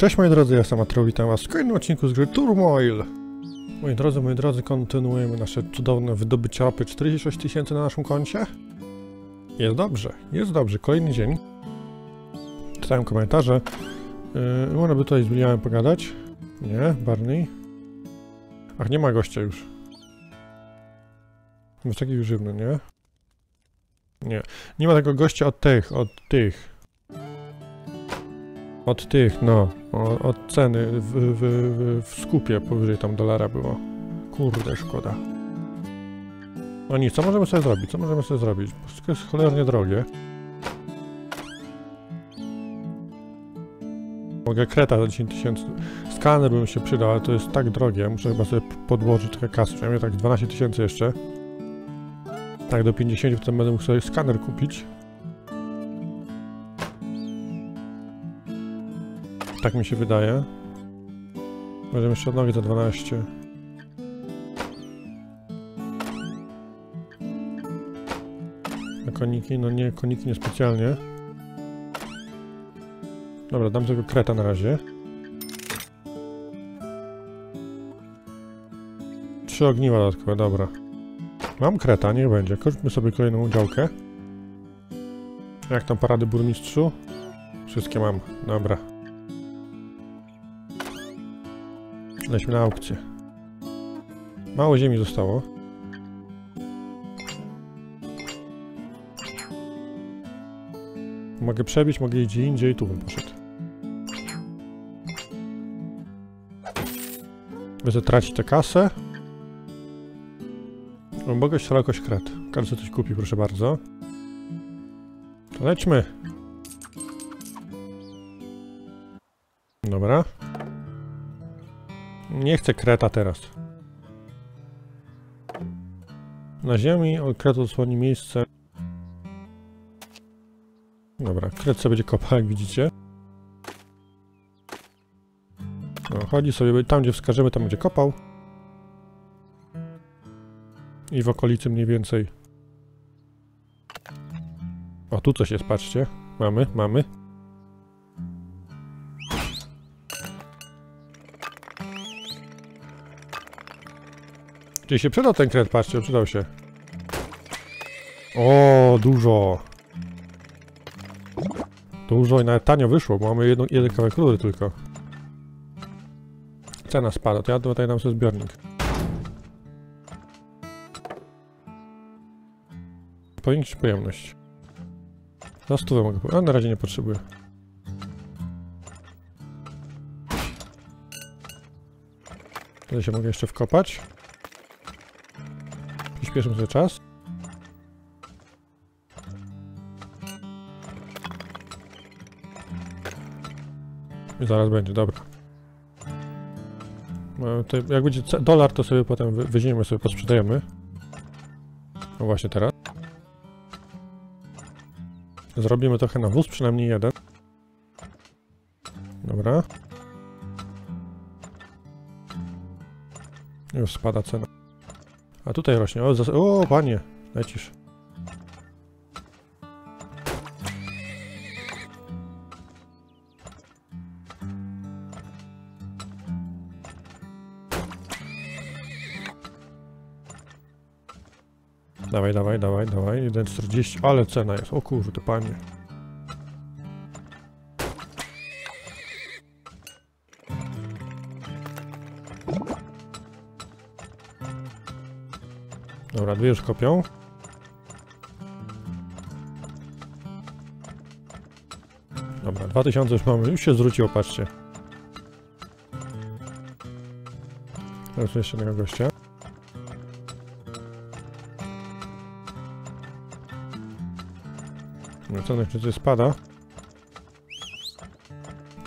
Cześć moi drodzy, ja sam Atro, witam was w kolejnym odcinku z gry Turmoil. Moi drodzy, moi drodzy, kontynuujemy nasze cudowne wydobycie rapy 46 tysięcy na naszym koncie. Jest dobrze, jest dobrze, kolejny dzień. Czytałem komentarze. Yy, można by tutaj z Williamem pogadać? Nie, Barney? Ach, nie ma gościa już. Jest taki żywny, nie? Nie, nie ma tego gościa od tych, od tych. Od tych, no. Od ceny w, w, w, skupie powyżej tam dolara było. Kurde, szkoda. No nic, co możemy sobie zrobić? Co możemy sobie zrobić? Wszystko jest cholernie drogie. Mogę kreta za 10 tysięcy. Skaner by mi się przydał, ale to jest tak drogie. Muszę chyba sobie podłożyć trochę kasy. Przynajmniej tak 12 tysięcy jeszcze. Tak, do 50 potem będę sobie skaner kupić. Tak mi się wydaje. Będziemy jeszcze odnowić za 12. Na koniki? No nie, koniki niespecjalnie. Dobra, dam tego kreta na razie. Trzy ogniwa dodatkowe, dobra. Mam kreta, niech będzie. Kupmy sobie kolejną działkę. Jak tam parady burmistrzu? Wszystkie mam, dobra. Lećmy na aukcję. Mało ziemi zostało. Mogę przebić, mogę iść indziej, tu bym poszedł. Będę tracić tę kasę. Mogę szerokość kret. Każdy coś kupi, proszę bardzo. Lećmy. Dobra. Nie chcę kreta teraz. Na ziemi od kretu odsłoni miejsce. Dobra, kret sobie będzie kopał, jak widzicie. No, chodzi sobie tam, gdzie wskażemy, tam będzie kopał. I w okolicy mniej więcej. O, tu coś jest, patrzcie. Mamy, mamy. Czyli się przydał ten kret, patrzcie, przydał się. O, dużo. Dużo i nawet tanio wyszło, bo mamy jedno, jeden kawałek rury tylko. Cena spada, to ja tutaj dam sobie zbiornik. Powiększyć pojemność. Za stówę mogę a na razie nie potrzebuję. Tutaj się mogę jeszcze wkopać. Przyspieszymy sobie czas. I zaraz będzie, dobra. No, to jak będzie dolar, to sobie potem weźmiemy, sobie posprzedajemy. No właśnie teraz. Zrobimy trochę na wóz, przynajmniej jeden. Dobra. Już spada cena. A tutaj rośnie. O, o panie, lecisz. Dawaj, dawaj, dawaj, dawaj. 1,40. Ale cena jest. O kurde, panie. Dobra, dwie już kopią. Dobra, 2000 już mamy. Już się zwróciło, patrzcie. Teraz jeszcze jednego gościa. Co, jeszcze spada?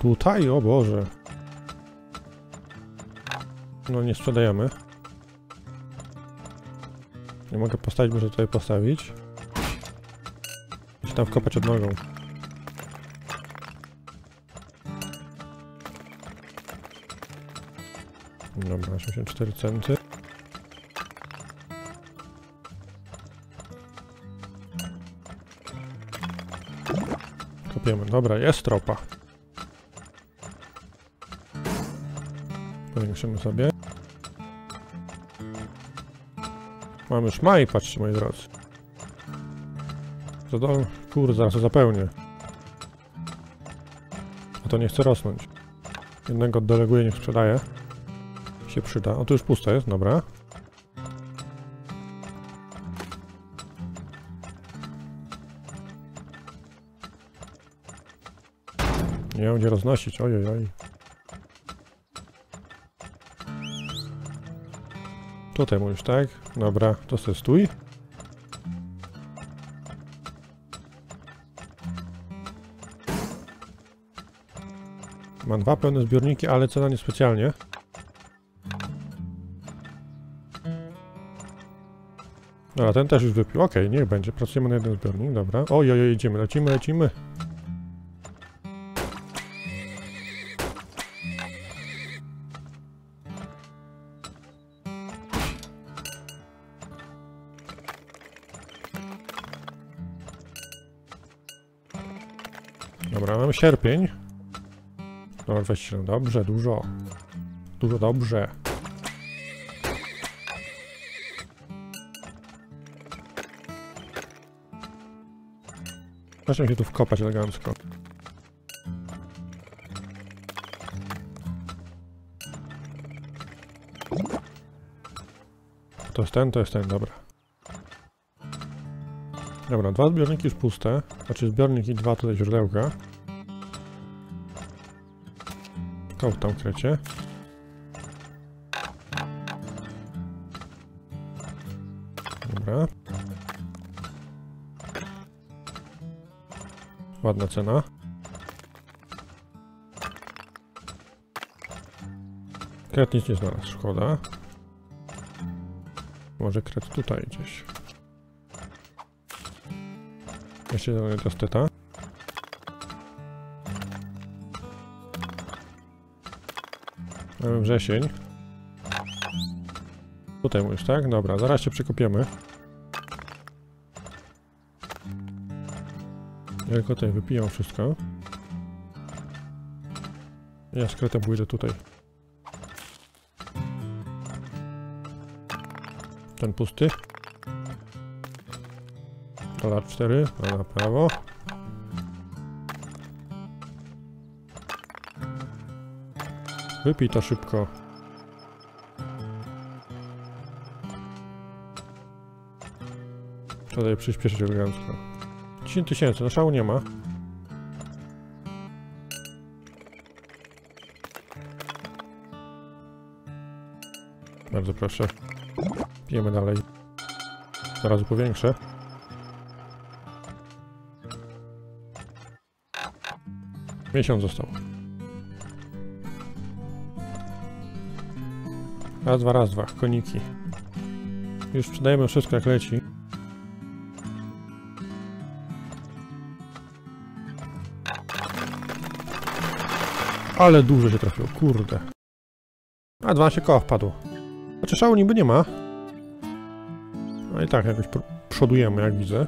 Tutaj, o Boże. No nie sprzedajemy. Nie mogę postawić, muszę tutaj postawić. Muszę tam wkopać od nogą. Dobra, 84 centy. Kopiemy. Dobra, jest tropa. Powiększymy sobie. Mamy już maj, patrzcie moi drodzy. Zadol... Kurde, zaraz to zapełnię. A to nie chce rosnąć. Jednego oddeleguję, niech sprzedaje. Się przyda. O, tu już puste jest, dobra. Nie wiem, gdzie roznosić, ojej, oj. Tutaj mówisz, tak? Dobra, to se stój. Mam dwa pełne zbiorniki, ale cena niespecjalnie. Dobra, ten też już wypił. Okej, niech będzie. Pracujemy na jeden zbiornik, dobra. Oj, oj, oj, idziemy, lecimy, lecimy. Dobra, mamy sierpień. Dobra, weź się. Dobrze, dużo. Dużo dobrze. Zacznę się tu wkopać elegancko. To jest ten, to jest ten, dobra. Dobra, dwa zbiorniki już puste. Znaczy zbiornik i dwa tutaj źródełka. To w tam krecie. Dobra. Ładna cena. Kret nic nie znalazł, szkoda. Może kret tutaj gdzieś. Jeszcze jeden kasteta. Mamy wrzesień. Tutaj mówisz, tak? Dobra, zaraz się przykopiemy. Ja tylko tutaj wypijam wszystko. Ja z kretem pójdę tutaj. Ten pusty. Dolar 4, a na prawo. Wypij to szybko. Trzeba je przyspieszyć elegancko. 10 tysięcy, no szału nie ma. Bardzo proszę. Pijemy dalej. Zaraz powiększę. Miesiąc został. Raz, dwa, raz, dwa. Koniki. Już sprzedajemy wszystko jak leci. Ale dużo się trafiło, kurde. A 12 koła wpadło. Znaczy szału niby nie ma. No i tak jakoś pr- przodujemy, jak widzę.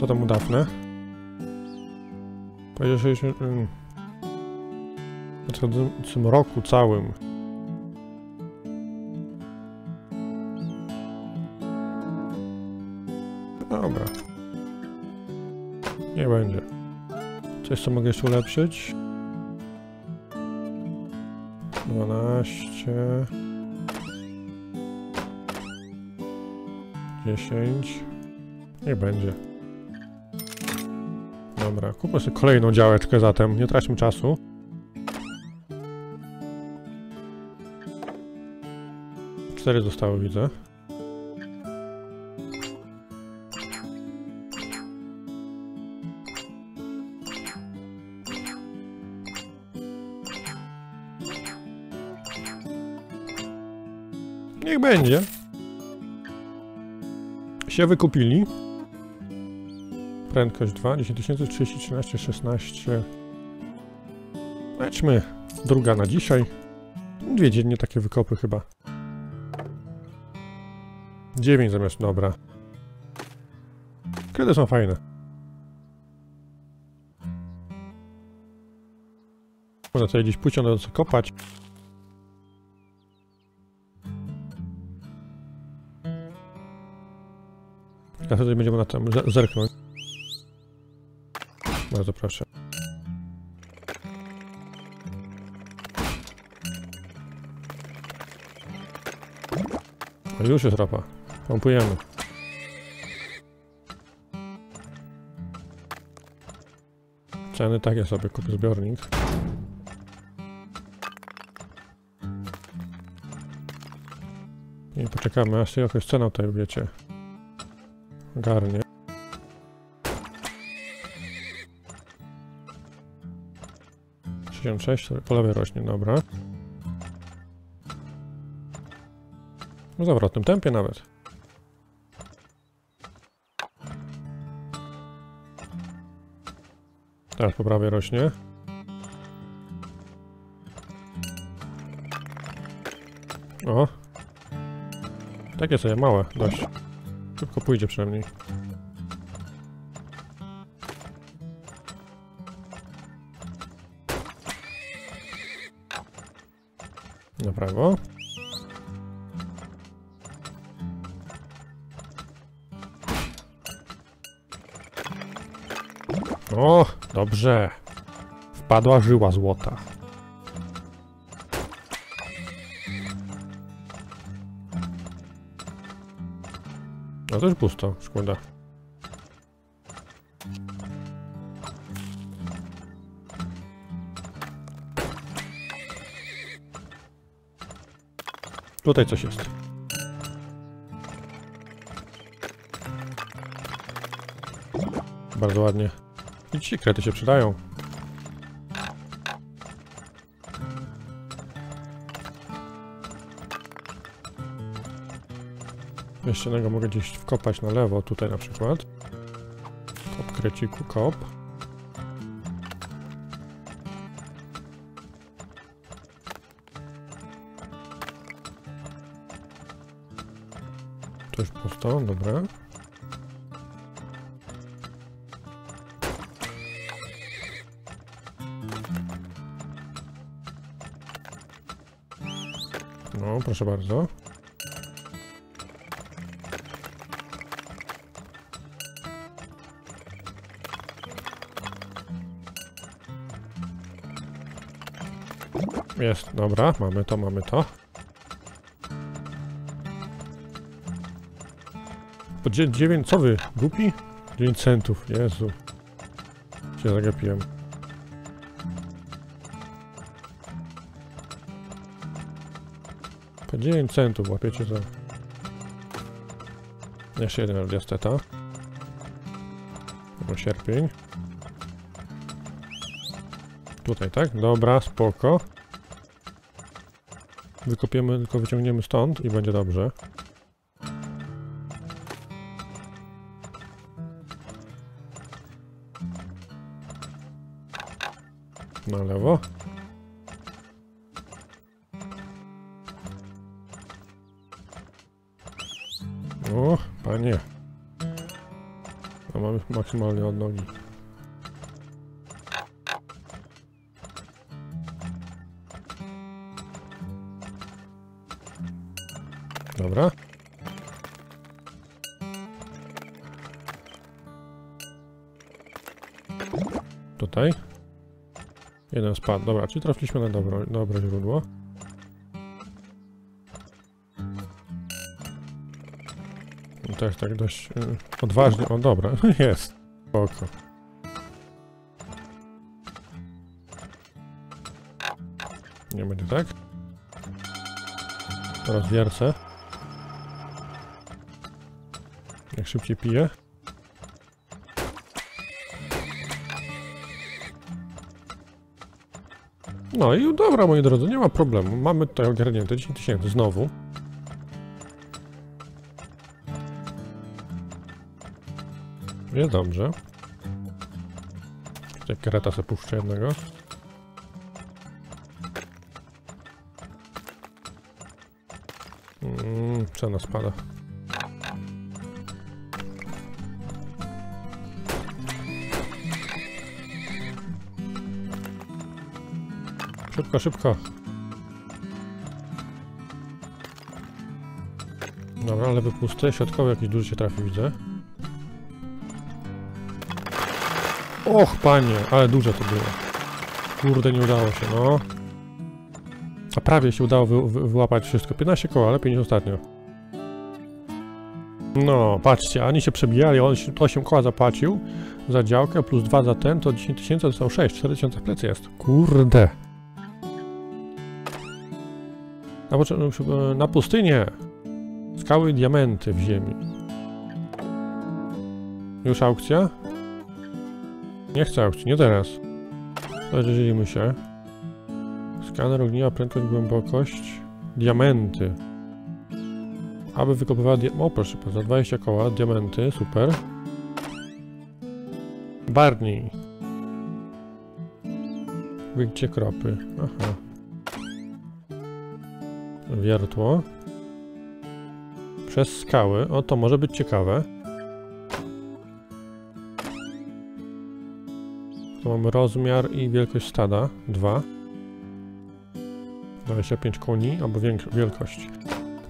Co tam udawne? Powiedział, że jeszcze... mm, W nadchodzącym roku całym. Dobra. Nie będzie. Coś, co mogę jeszcze ulepszyć? 12 10 Nie będzie. Dobra, kupmy sobie kolejną działeczkę zatem, nie traćmy czasu. Cztery zostały, widzę. Niech będzie. Się wykupili. Prędkość 2, 10 tysięcy, 30, 13, 16. Lećmy. Druga na dzisiaj. Dwie dziennie takie wykopy chyba. 9 zamiast dobra. Kiedy są fajne. Można sobie gdzieś pójść, one kopać. Ja wtedy będziemy na tym ze- zerknąć. Bardzo proszę. Już jest ropa. Pompujemy. Ceny takie sobie, kupię zbiornik. I poczekamy, aż się jakaś cena tutaj, wiecie, garnie. Sześć, po lewej rośnie, dobra. W zawrotnym tempie nawet. Teraz po prawej rośnie. O. Takie sobie małe, dość. Szybko pójdzie przynajmniej. Prawo. O, dobrze. Wpadła żyła złota. No już pusto, szkoda. Tutaj coś jest. Bardzo ładnie. I ci krety się przydają. Jeszcze jednego mogę gdzieś wkopać na lewo, tutaj na przykład. Kop kreciku, kop. To już pusto, dobra. No, proszę bardzo. Jest, dobra, mamy to, mamy to. Po 9, co wy, głupi? 9 centów, Jezu. Się zagapiłem. Po 9 centów łapiecie za... Jeszcze jeden radiosteta. Dobra, sierpień. Tutaj, tak? Dobra, spoko. Wykopiemy, tylko wyciągniemy stąd i będzie dobrze. Na lewo. O, panie. A mamy maksymalnie od nogi. Dobra. Tutaj. Jeden spadł. Dobra, czyli trafiliśmy na dobro, dobre źródło. No jest tak dość y, odważnie. O, dobra, jest. Spoko. Nie będzie tak. Teraz wiercę. Jak szybciej piję. No i dobra, moi drodzy, nie ma problemu. Mamy tutaj ogarnięte 10 tysięcy znowu. Jest dobrze. Tutaj kereta sobie puszczę jednego. Mm, cena spada. Szybko, szybko. Dobra, lewy pusty, środkowy jakiś duży się trafi, widzę. Och, panie, ale duże to było. Kurde, nie udało się, no. A prawie się udało wy, wy, wyłapać wszystko. 15 koła, ale 5 ostatnio. No, patrzcie, oni się przebijali, on się 8 koła zapłacił za działkę, plus 2 za ten, to 10 tysięcy, to są 6, 4 tysiące w plecy jest. Kurde. Na, na pustynię. Skały i diamenty w ziemi. Już aukcja? Nie chcę aukcji, nie teraz. Rozdzielimy się. Skaner ogniwa, prędkość, głębokość. Diamenty. Aby wykopywała O, proszę, za 20 koła, diamenty, super. Barney. Wyjdzie kropy. Aha. Wiertło. Przez skały. O, to może być ciekawe. Tu mamy rozmiar i wielkość stada. 2. 25 koni, albo wielkość.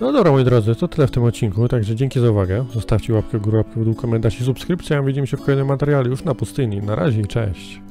No dobra, moi drodzy, to tyle w tym odcinku, także dzięki za uwagę. Zostawcie łapkę w górę, łapkę w dół, komentarz i subskrypcję, widzimy się w kolejnym materiale już na pustyni. Na razie cześć.